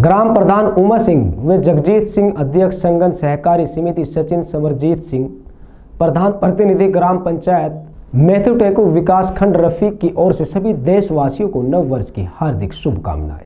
ग्राम प्रधान उमा सिंह व जगजीत सिंह अध्यक्ष संगन सहकारी समिति सचिन समरजीत सिंह, प्रधान प्रतिनिधि ग्राम पंचायत मैथ्यू विकास खंड रफीक की ओर से सभी देशवासियों को नव वर्ष की हार्दिक शुभकामनाएँ।